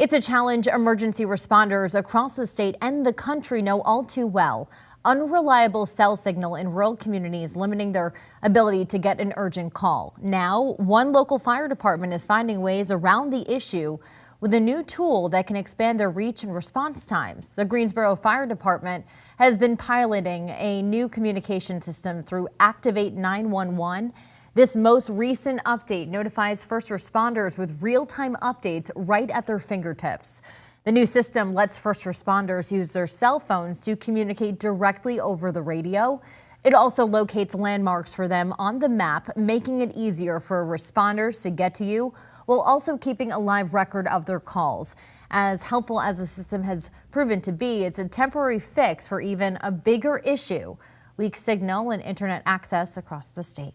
It's a challenge emergency responders across the state and the country know all too well. Unreliable cell signal in rural communities limiting their ability to get an urgent call. Now, one local fire department is finding ways around the issue with a new tool that can expand their reach and response times. The Greensboro Fire Department has been piloting a new communication system through Active911 this most recent update notifies first responders with real-time updates right at their fingertips. The new system lets first responders use their cell phones to communicate directly over the radio. It also locates landmarks for them on the map, making it easier for responders to get to you while also keeping a live record of their calls. As helpful as the system has proven to be, it's a temporary fix for even a bigger issue, weak signal and internet access across the state.